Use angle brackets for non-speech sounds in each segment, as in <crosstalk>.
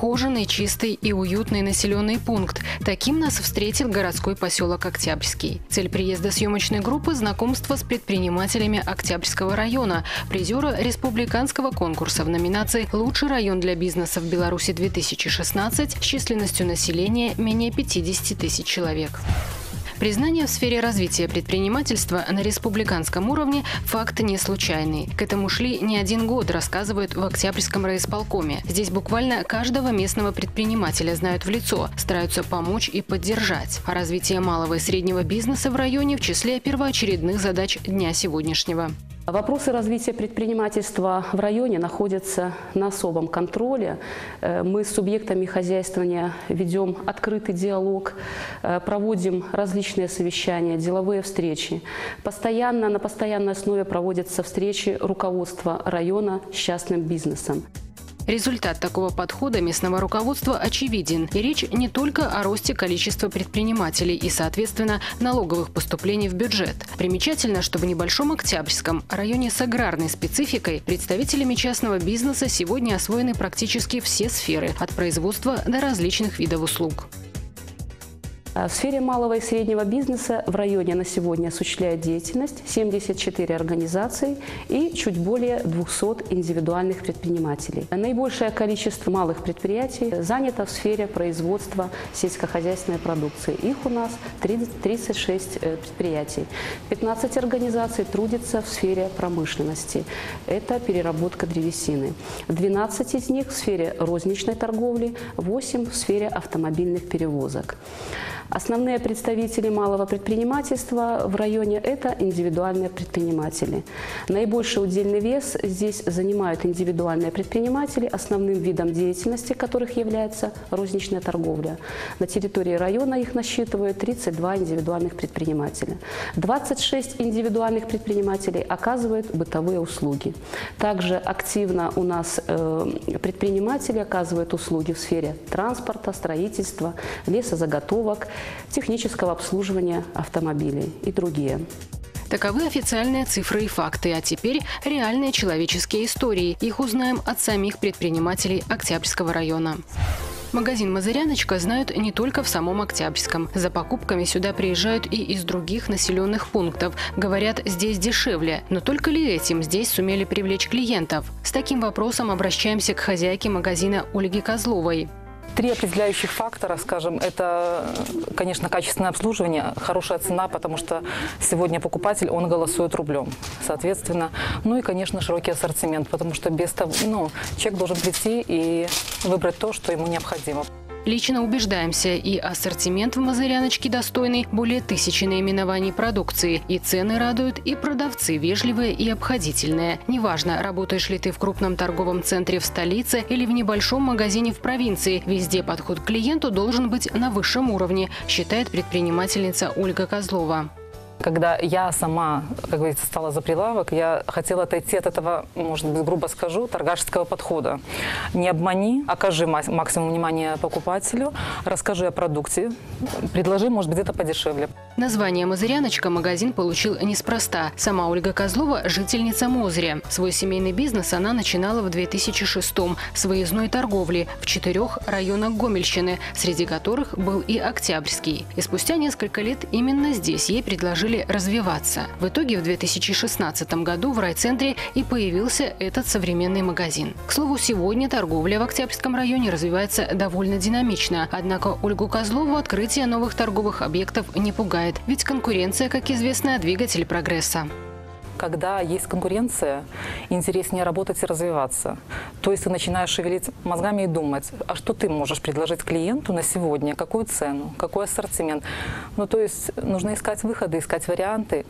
Ухоженный, чистый и уютный населенный пункт. Таким нас встретил городской поселок Октябрьский. Цель приезда съемочной группы – знакомство с предпринимателями Октябрьского района, призера республиканского конкурса в номинации «Лучший район для бизнеса в Беларуси-2016» с численностью населения менее 50 тысяч человек. Признание в сфере развития предпринимательства на республиканском уровне – факт не случайный. К этому шли не один год, рассказывают в Октябрьском райисполкоме. Здесь буквально каждого местного предпринимателя знают в лицо, стараются помочь и поддержать. А развитие малого и среднего бизнеса в районе в числе первоочередных задач дня сегодняшнего. Вопросы развития предпринимательства в районе находятся на особом контроле. Э, мы с субъектами хозяйствования ведем открытый диалог, э, проводим различные совещания, деловые встречи. Постоянно, на постоянной основе проводятся встречи руководства района с частным бизнесом. Результат такого подхода местного руководства очевиден. И речь не только о росте количества предпринимателей и, соответственно, налоговых поступлений в бюджет. Примечательно, что в небольшом Октябрьском районе с аграрной спецификой представителями частного бизнеса сегодня освоены практически все сферы – от производства до различных видов услуг. А в сфере малого и среднего бизнеса в районе на сегодня осуществляет деятельность 74 организации и чуть более 200 индивидуальных предпринимателей. Наибольшее количество малых предприятий занято в сфере производства сельскохозяйственной продукции. Их у нас 36 э, предприятий. 15 организаций трудятся в сфере промышленности. Это переработка древесины. 12 из них в сфере розничной торговли, 8 в сфере автомобильных перевозок. Основные представители малого предпринимательства в районе – это индивидуальные предприниматели. Наибольший удельный вес здесь занимают индивидуальные предприниматели, основным видом деятельности которых является розничная торговля. На территории района их насчитывают 32 индивидуальных предпринимателя. 26 индивидуальных предпринимателей оказывают бытовые услуги. Также активно у нас э, предприниматели оказывают услуги в сфере транспорта, строительства, лесозаготовок – технического обслуживания автомобилей и другие. Таковы официальные цифры и факты, а теперь реальные человеческие истории. Их узнаем от самих предпринимателей Октябрьского района. Магазин «Мазыряночка» знают не только в самом Октябрьском. За покупками сюда приезжают и из других населенных пунктов. Говорят, здесь дешевле. Но только ли этим здесь сумели привлечь клиентов? С таким вопросом обращаемся к хозяйке магазина Ольге Козловой. Три определяющих фактора, скажем, это, конечно, качественное обслуживание, хорошая цена, потому что сегодня покупатель, он голосует рублем, соответственно. Ну и, конечно, широкий ассортимент, потому что без того, ну, человек должен прийти и выбрать то, что ему необходимо. Лично убеждаемся, и ассортимент в Мазыряночке достойный, более тысячи наименований продукции. И цены радуют, и продавцы вежливые и обходительные. Неважно, работаешь ли ты в крупном торговом центре в столице или в небольшом магазине в провинции, везде подход к клиенту должен быть на высшем уровне, считает предпринимательница Ольга Козлова. Когда я сама, как говорится, стала за прилавок, я хотела отойти от этого, может быть, грубо скажу, торгашеского подхода. Не обмани, окажи максимум внимания покупателю, расскажи о продукте, предложи, может быть, это подешевле. Название «Мозыряночка» магазин получил неспроста. Сама Ольга Козлова – жительница Мозыря. Свой семейный бизнес она начинала в 2006-м с выездной торговли в четырех районах Гомельщины, среди которых был и Октябрьский. И спустя несколько лет именно здесь ей предложили решили развиваться. В итоге в 2016 году в райцентре и появился этот современный магазин. К слову, сегодня торговля в Октябрьском районе развивается довольно динамично. Однако Ольгу Козлову открытие новых торговых объектов не пугает, ведь конкуренция, как известно, двигатель прогресса когда есть конкуренция, интереснее работать и развиваться. То есть ты начинаешь шевелить мозгами и думать, а что ты можешь предложить клиенту на сегодня, какую цену, какой ассортимент. Ну, то есть нужно искать выходы, искать варианты.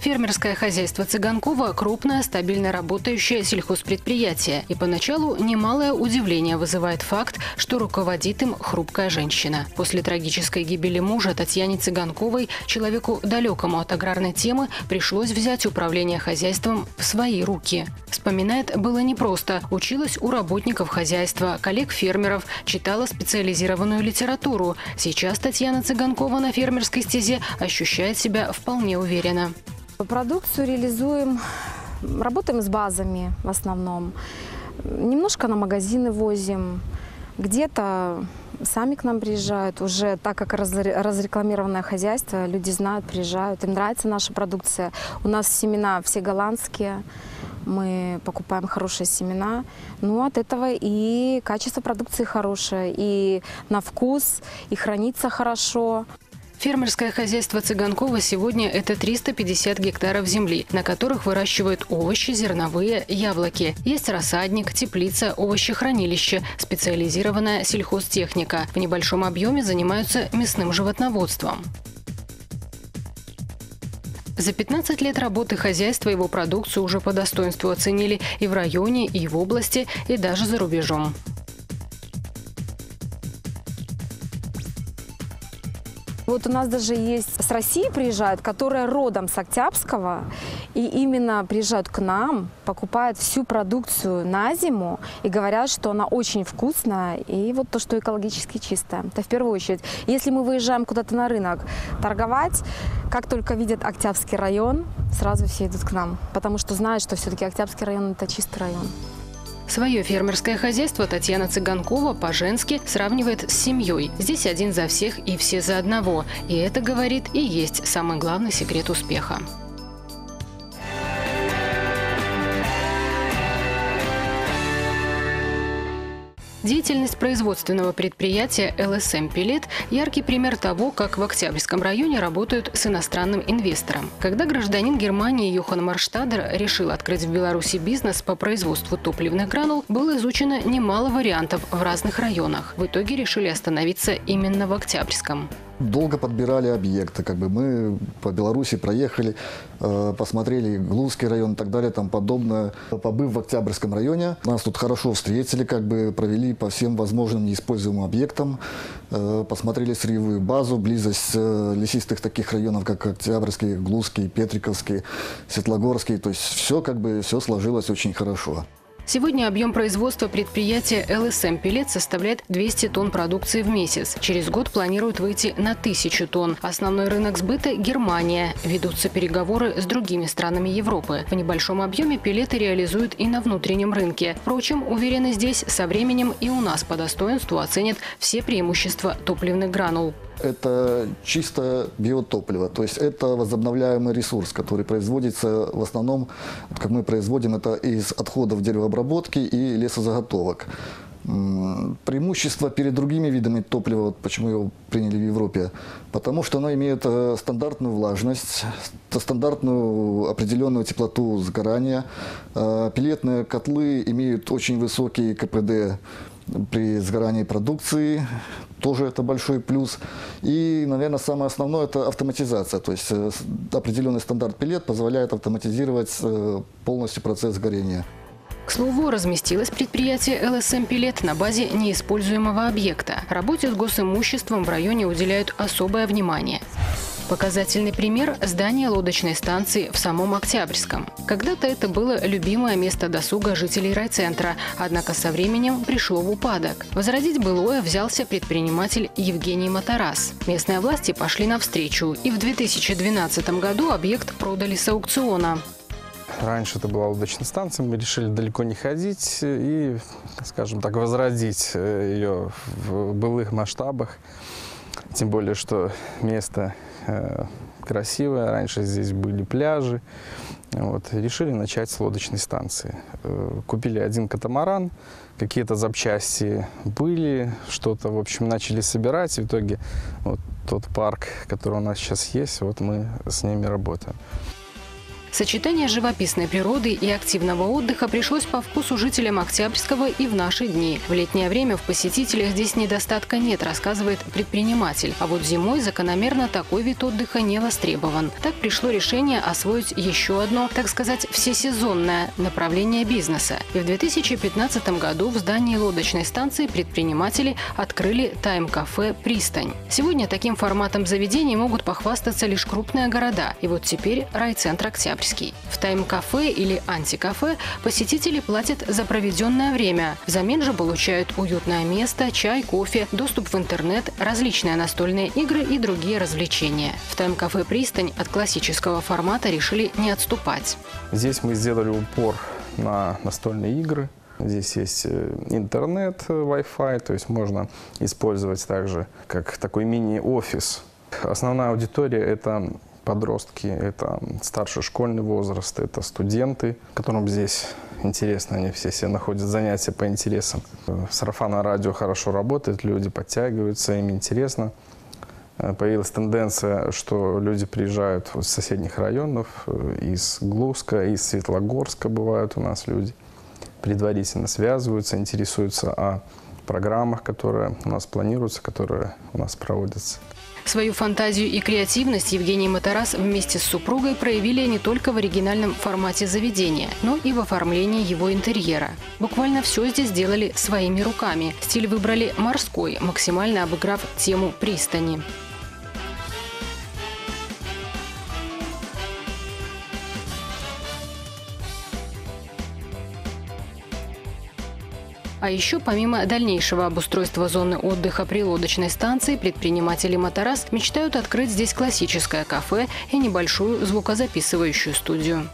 Фермерское хозяйство Цыганкова – крупное, стабильно работающее сельхозпредприятие. И поначалу немалое удивление вызывает факт, что руководит им хрупкая женщина. После трагической гибели мужа Татьяне Цыганковой, человеку далекому от аграрной темы, пришлось взять управление хозяйством в свои руки. Вспоминает, было непросто. Училась у работников хозяйства, коллег-фермеров, читала специализированную литературу. Сейчас Татьяна Цыганкова на фермерской стезе ощущает себя вполне уверенно. Продукцию реализуем Работаем с базами в основном. Немножко на магазины возим. Где-то сами к нам приезжают. Уже так как разрекламированное хозяйство, люди знают, приезжают. Им нравится наша продукция. У нас семена все голландские. Мы покупаем хорошие семена. Ну, от этого и качество продукции хорошее, и на вкус, и хранится хорошо. Фермерское хозяйство Цыганкова сегодня – это 350 гектаров земли, на которых выращивают овощи, зерновые, яблоки. Есть рассадник, теплица, овощехранилище, специализированная сельхозтехника. В небольшом объеме занимаются мясным животноводством. За 15 лет работы хозяйства его продукцию уже по достоинству оценили и в районе, и в области, и даже за рубежом. Вот у нас даже есть с России приезжают, которые родом с Октябрьского, и именно приезжают к нам, покупают всю продукцию на зиму и говорят, что она очень вкусная и вот то, что экологически чистая. Это в первую очередь. Если мы выезжаем куда-то на рынок торговать, как только видят Октябрьский район, сразу все идут к нам, потому что знают, что все-таки Октябрьский район – это чистый район. Свое фермерское хозяйство Татьяна Цыганкова по-женски сравнивает с семьей. Здесь один за всех и все за одного. И это, говорит, и есть самый главный секрет успеха. Деятельность производственного предприятия ЛСМ «Пилет» – яркий пример того, как в Октябрьском районе работают с иностранным инвестором. Когда гражданин Германии Йохан Марштадер решил открыть в Беларуси бизнес по производству топливных гранул, было изучено немало вариантов в разных районах. В итоге решили остановиться именно в Октябрьском долго подбирали объекты. Как бы мы по Беларуси проехали, э, посмотрели Глузский район и так далее, там подобное. Побыв в Октябрьском районе, нас тут хорошо встретили, как бы провели по всем возможным неиспользуемым объектам, э, посмотрели сырьевую базу, близость э, лесистых таких районов, как Октябрьский, Глузский, Петриковский, Светлогорский. То есть все как бы все сложилось очень хорошо. Сегодня объем производства предприятия ЛСМ «Пилет» составляет 200 тонн продукции в месяц. Через год планируют выйти на 1000 тонн. Основной рынок сбыта – Германия. Ведутся переговоры с другими странами Европы. В небольшом объеме пилеты реализуют и на внутреннем рынке. Впрочем, уверены здесь, со временем и у нас по достоинству оценят все преимущества топливных гранул это чисто биотопливо, то есть это возобновляемый ресурс, который производится в основном, как мы производим, это из отходов деревообработки и лесозаготовок. Преимущество перед другими видами топлива, вот почему его приняли в Европе, потому что оно имеет э, стандартную влажность, стандартную определенную теплоту сгорания. Э, пилетные котлы имеют очень высокий КПД при сгорании продукции, тоже это большой плюс. И, наверное, самое основное – это автоматизация. То есть э, определенный стандарт пилет позволяет автоматизировать э, полностью процесс горения. К слову, разместилось предприятие ЛСМ «Пилет» на базе неиспользуемого объекта. Работе с госимуществом в районе уделяют особое внимание. Показательный пример – здание лодочной станции в самом Октябрьском. Когда-то это было любимое место досуга жителей райцентра, однако со временем пришло в упадок. Возродить былое взялся предприниматель Евгений Моторас. Местные власти пошли навстречу, и в 2012 году объект продали с аукциона. Раньше это была лодочная станция, мы решили далеко не ходить и, скажем так, возродить э, ее в былых масштабах. Тем более, что место красивая. Раньше здесь были пляжи. Вот. Решили начать с лодочной станции. Э, купили один катамаран, какие-то запчасти были, что-то, в общем, начали собирать. в итоге вот тот парк, который у нас сейчас есть, вот мы с ними работаем. Сочетание живописной природы и активного отдыха пришлось по вкусу жителям Октябрьского и в наши дни. В летнее время в посетителях здесь недостатка нет, рассказывает предприниматель. А вот зимой закономерно такой вид отдыха не востребован. Так пришло решение освоить еще одно, так сказать, всесезонное направление бизнеса. И в 2015 году в здании лодочной станции предприниматели открыли тайм-кафе «Пристань». Сегодня таким форматом заведений могут похвастаться лишь крупные города. И вот теперь райцентр Октябрь Октябрьский. В тайм-кафе или антикафе посетители платят за проведенное время. Взамен же получают уютное место, чай, кофе, доступ в интернет, различные настольные игры и другие развлечения. В тайм-кафе «Пристань» от классического формата решили не отступать. Здесь мы сделали упор на настольные игры. Здесь есть э, интернет, э, Wi-Fi, то есть можно использовать также как такой мини-офис. Основная аудитория – это подростки, это старший школьный возраст, это студенты, которым здесь интересно, они все себе находят занятия по интересам. Сарафанное радио хорошо работает, люди подтягиваются, им интересно. Э, появилась тенденция, что люди приезжают из соседних районов, э, из Глузка, из Светлогорска бывают у нас люди. Предварительно связываются, интересуются о программах, которые у нас планируются, которые у нас проводятся. Свою фантазию и креативность Евгений Моторас вместе с супругой проявили не только в оригинальном формате заведения, но и в оформлении его интерьера. Буквально все здесь сделали своими руками. Стиль выбрали морской, максимально обыграв тему пристани. А еще помимо дальнейшего обустройства зоны отдыха при лодочной станции, предприниматели «Моторас» мечтают открыть здесь классическое кафе и небольшую звукозаписывающую студию.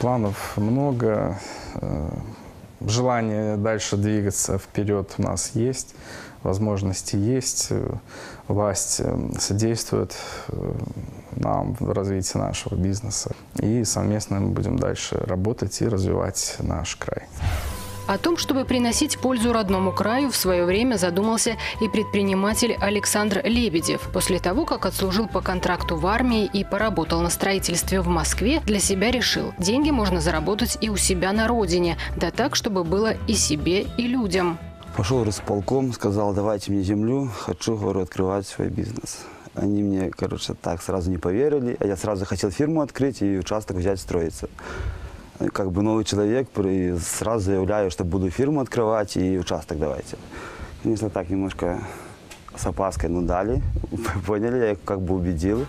Планов много, э, желание дальше двигаться вперед у нас есть, возможности есть, власть э, содействует э, нам в развитии нашего бизнеса. И совместно мы будем дальше работать и развивать наш край. О том, чтобы приносить пользу родному краю, в свое время задумался и предприниматель Александр Лебедев. После того, как отслужил по контракту в армии и поработал на строительстве в Москве, для себя решил, деньги можно заработать и у себя на родине, да так, чтобы было и себе, и людям. Пошел располком, сказал, давайте мне землю, хочу, говорю, открывать свой бизнес. Они мне, короче, так сразу не поверили. А я сразу хотел фирму открыть и участок взять, строиться как бы новый человек, сразу заявляю, что буду фирму открывать и участок давайте. Конечно, так немножко с опаской, но дали, <laughs> поняли, я их как бы убедил.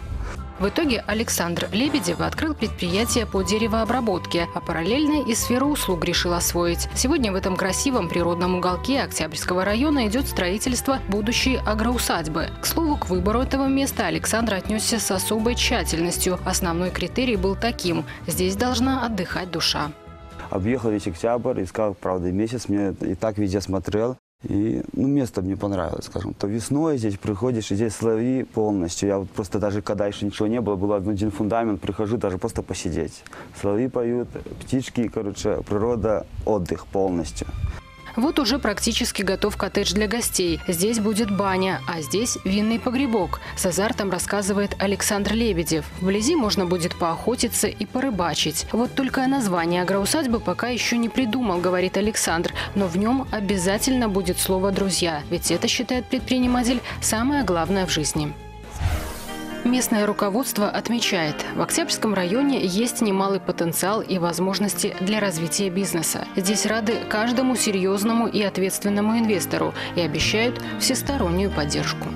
В итоге Александр Лебедев открыл предприятие по деревообработке, а параллельно и сферу услуг решил освоить. Сегодня в этом красивом природном уголке Октябрьского района идет строительство будущей агроусадьбы. К слову, к выбору этого места Александр отнесся с особой тщательностью. Основной критерий был таким – здесь должна отдыхать душа. Объехал весь октябрь, искал, правда, месяц, мне и так везде смотрел. И ну, место мне понравилось, скажем. То весной здесь приходишь, и здесь слои полностью. Я вот просто даже, когда еще ничего не было, был один фундамент, прихожу даже просто посидеть. Слои поют, птички, короче, природа, отдых полностью. Вот уже практически готов коттедж для гостей. Здесь будет баня, а здесь винный погребок. С азартом рассказывает Александр Лебедев. Вблизи можно будет поохотиться и порыбачить. Вот только название агроусадьбы пока еще не придумал, говорит Александр. Но в нем обязательно будет слово «друзья». Ведь это, считает предприниматель, самое главное в жизни. Местное руководство отмечает, в Октябрьском районе есть немалый потенциал и возможности для развития бизнеса. Здесь рады каждому серьезному и ответственному инвестору и обещают всестороннюю поддержку.